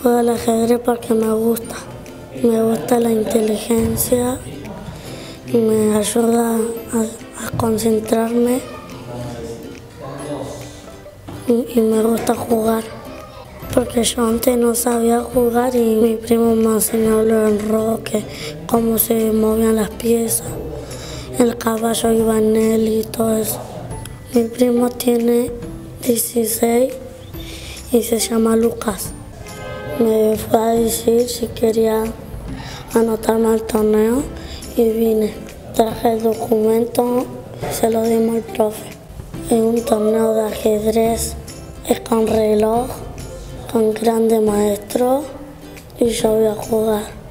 Juego al ajedrez porque me gusta. Me gusta la inteligencia, me ayuda a, concentrarme y, me gusta jugar. Porque yo antes no sabía jugar y mi primo me enseñó lo enroque, cómo se movían las piezas, el caballo iba en él y todo eso. Mi primo tiene 16 y se llama Lucas. Me fue a decir si quería anotarme al torneo y vine. Traje el documento se lo dimos al profe. Es un torneo de ajedrez, es con reloj, con grande maestro y yo voy a jugar.